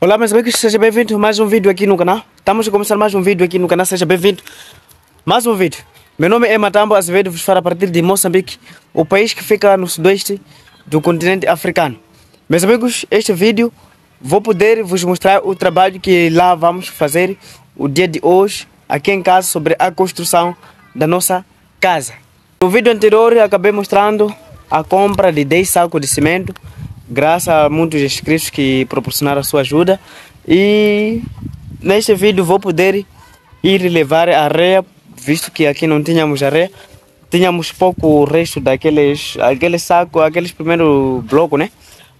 Olá meus amigos, seja bem-vindo a mais um vídeo aqui no canal. Estamos a começar mais um vídeo aqui no canal, seja bem-vindo. Mais um vídeo. Meu nome é Matambo Azevedo, vos falo a partir de Moçambique, o país que fica no sudoeste do continente africano. Meus amigos, este vídeo vou poder vos mostrar o trabalho que lá vamos fazer o dia de hoje, aqui em casa, sobre a construção da nossa casa. No vídeo anterior acabei mostrando a compra de 10 sacos de cimento graças a muitos inscritos que proporcionaram a sua ajuda. E neste vídeo vou poder ir levar areia, visto que aqui não tínhamos areia. Tínhamos pouco resto daqueles aquele saco, aqueles primeiros blocos, né?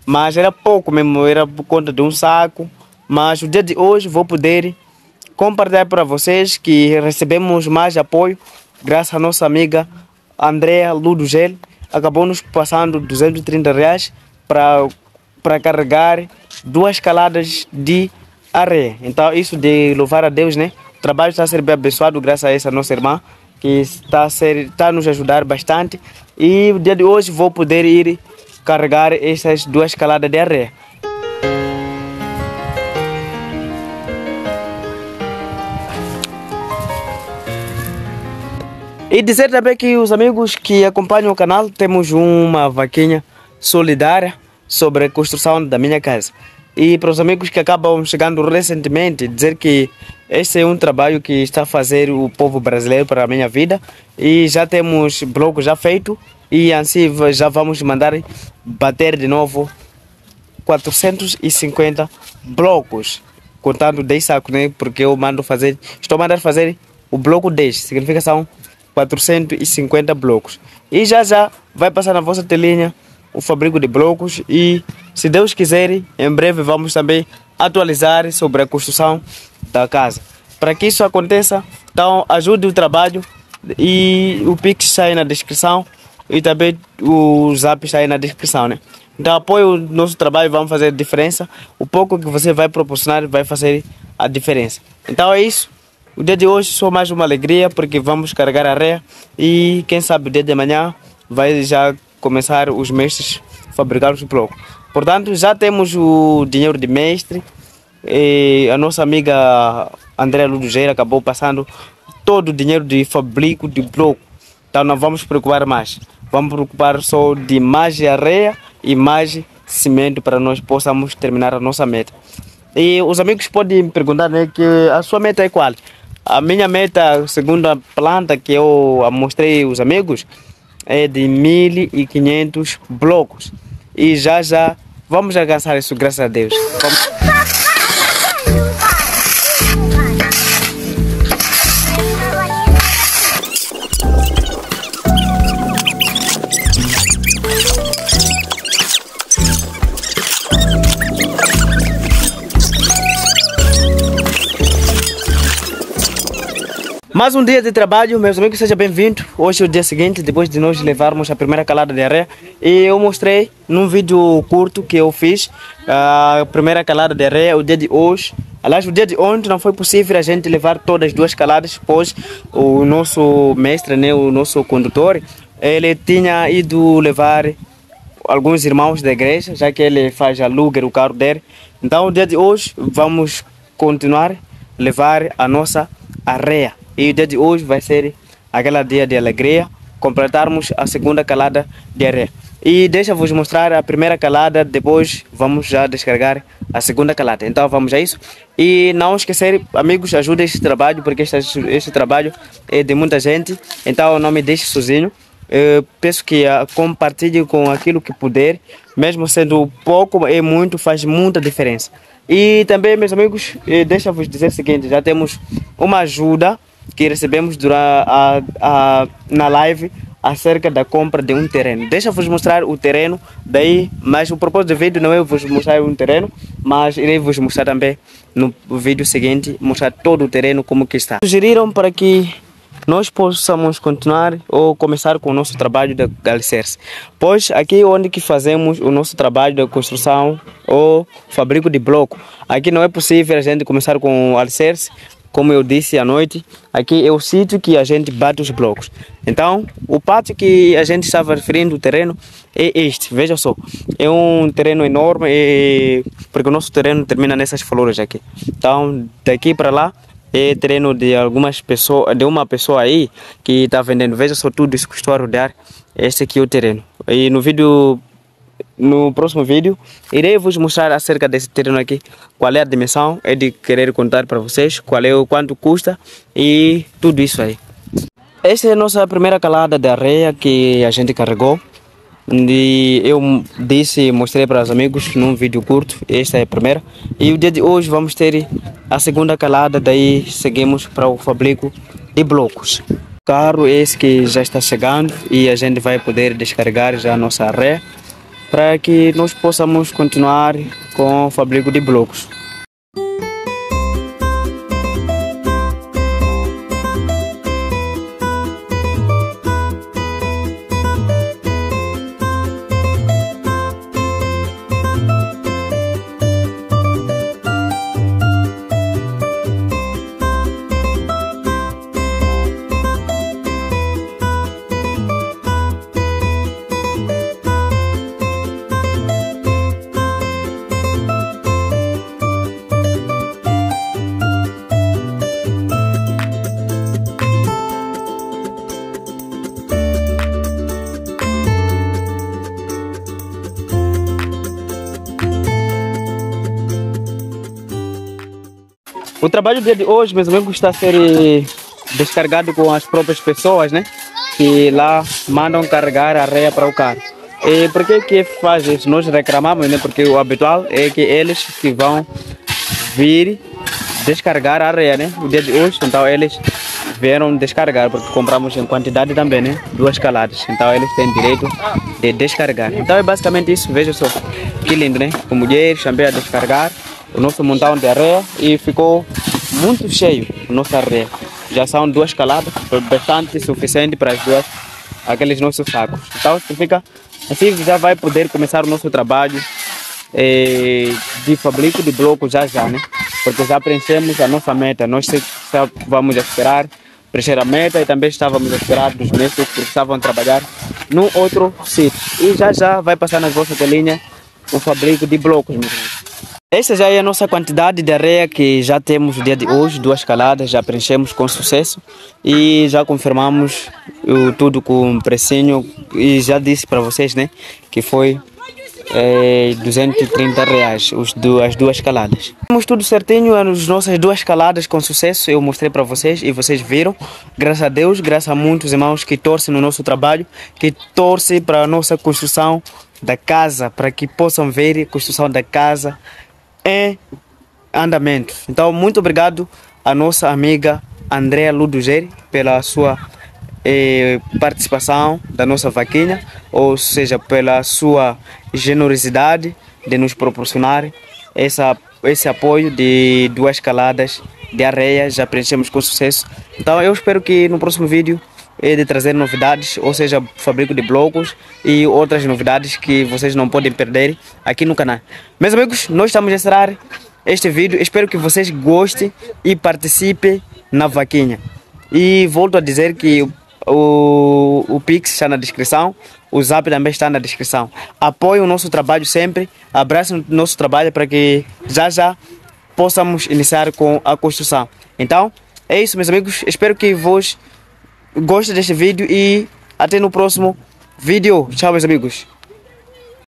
Mas era pouco mesmo, era por conta de um saco. Mas o dia de hoje vou poder compartilhar para vocês que recebemos mais apoio graças à nossa amiga Andrea Ludugel. Acabou nos passando 230 reais para carregar duas caladas de areia. Então, isso de louvar a Deus, né? O trabalho está a ser bem abençoado graças a essa nossa irmã que está a, ser, está a nos ajudar bastante. E o dia de hoje vou poder ir carregar essas duas caladas de areia. E dizer também que os amigos que acompanham o canal temos uma vaquinha solidária sobre a construção da minha casa. E para os amigos que acabam chegando recentemente, dizer que este é um trabalho que está a fazer o povo brasileiro para a minha vida e já temos bloco já feito e assim já vamos mandar bater de novo 450 blocos, contando 10 sacos, né? Porque eu mando fazer, estou a mandar fazer o bloco 10, significa são 450 blocos. E já já vai passar na vossa telinha o fabrico de blocos e, se Deus quiser, em breve vamos também atualizar sobre a construção da casa. Para que isso aconteça, então ajude o trabalho e o Pix está aí na descrição e também o Zap está aí na descrição, né? Então apoie o nosso trabalho, vamos fazer diferença. O pouco que você vai proporcionar vai fazer a diferença. Então é isso. O dia de hoje só mais uma alegria porque vamos carregar a areia e quem sabe o dia de amanhã vai já começar os mestres a fabricar os blocos. Portanto, já temos o dinheiro de mestre. E a nossa amiga André Ludugeira acabou passando todo o dinheiro de fabrico de bloco. Então não vamos preocupar mais. Vamos preocupar só de mais areia e mais cimento para nós possamos terminar a nossa meta. E os amigos podem me perguntar né, que a sua meta é qual? A minha meta, segundo a planta que eu mostrei aos amigos, é de 1.500 blocos. E já já vamos alcançar isso, graças a Deus. Vamos... Mais um dia de trabalho, meus amigos, seja bem-vindo. Hoje é o dia seguinte, depois de nós levarmos a primeira calada de areia. E eu mostrei num vídeo curto que eu fiz a primeira calada de areia, o dia de hoje. Aliás, o dia de ontem não foi possível a gente levar todas as duas caladas, pois o nosso mestre, né, o nosso condutor, ele tinha ido levar alguns irmãos da igreja, já que ele faz aluguer o carro dele. Então, o dia de hoje, vamos continuar levar a nossa areia. E o dia de hoje vai ser aquele dia de alegria, completarmos a segunda calada de areia. E deixa-vos mostrar a primeira calada, depois vamos já descarregar a segunda calada. Então vamos a isso. E não esquecer, amigos, ajuda este trabalho, porque este, este trabalho é de muita gente. Então não me deixe sozinho. Eu peço que uh, compartilhe com aquilo que puder, mesmo sendo pouco e muito, faz muita diferença. E também, meus amigos, eh, deixa-vos dizer o seguinte: já temos uma ajuda que recebemos durante a, a, na live acerca da compra de um terreno. Deixa-vos mostrar o terreno, daí, mas o propósito do vídeo não é vos mostrar um terreno, mas irei vos mostrar também no vídeo seguinte, mostrar todo o terreno como que está. Sugeriram para que nós possamos continuar ou começar com o nosso trabalho de alicerce. Pois aqui onde que fazemos o nosso trabalho de construção ou fabrico de bloco, aqui não é possível a gente começar com o alicerce, como eu disse à noite, aqui é o sítio que a gente bate os blocos. Então, o pátio que a gente estava referindo, o terreno, é este. Veja só, é um terreno enorme, é... porque o nosso terreno termina nessas flores aqui. Então, daqui para lá é terreno de algumas pessoas, de uma pessoa aí que está vendendo. Veja só tudo isso que estou a rodear. Este aqui é o terreno. E no vídeo no próximo vídeo, irei vos mostrar acerca desse terreno aqui, qual é a dimensão, é de querer contar para vocês, qual é o quanto custa e tudo isso aí. Esta é a nossa primeira calada de areia que a gente carregou. E eu disse, mostrei para os amigos num vídeo curto, esta é a primeira. E o dia de hoje vamos ter a segunda calada, daí seguimos para o fabrico de blocos. Carro esse que já está chegando e a gente vai poder descarregar já a nossa areia para que nós possamos continuar com o fabrico de blocos. O trabalho de hoje, meus amigos, está a ser eh, descarregado com as próprias pessoas, né? Que lá mandam carregar a areia para o carro. E por que que faz isso? Nós reclamamos, né? Porque o habitual é que eles que vão vir descarregar a areia, né? O dia de hoje, então eles vieram descarregar, porque compramos em quantidade também, né? Duas caladas. Então eles têm direito de descarregar. Então é basicamente isso, veja só. Que lindo, né? Com mulheres também a descarregar o nosso montão de areia e ficou muito cheio a nossa areia. Já são duas caladas, bastante suficiente para as duas, aqueles nossos sacos. Então significa, assim já vai poder começar o nosso trabalho eh, de fabrico de blocos já já, né? Porque já preenchemos a nossa meta, nós vamos esperar preencher a meta e também estávamos a esperar dos mestres que estavam a trabalhar num outro sítio. E já já vai passar nas vossas telinhas o fabrico de blocos, esta já é a nossa quantidade de areia que já temos no dia de hoje, duas caladas, já preenchemos com sucesso e já confirmamos o, tudo com precinho e já disse para vocês né, que foi é, 230 reais os as duas caladas. Temos tudo certinho, as nossas duas caladas com sucesso, eu mostrei para vocês e vocês viram. Graças a Deus, graças a muitos irmãos que torcem no nosso trabalho, que torcem para a nossa construção da casa, para que possam ver a construção da casa em andamento. Então, muito obrigado à nossa amiga Andrea Ludugeri pela sua eh, participação da nossa vaquinha, ou seja, pela sua generosidade de nos proporcionar essa, esse apoio de duas caladas de areia, já preenchemos com sucesso. Então eu espero que no próximo vídeo é de trazer novidades, ou seja, fabrico de blocos e outras novidades que vocês não podem perder aqui no canal. Meus amigos, nós estamos a encerrar este vídeo. Espero que vocês gostem e participem na vaquinha. E volto a dizer que o, o Pix está na descrição, o Zap também está na descrição. Apoie o nosso trabalho sempre, abrace o nosso trabalho para que já já possamos iniciar com a construção. Então, é isso, meus amigos. Espero que vos gostem deste vídeo e até no próximo vídeo. Tchau, meus amigos.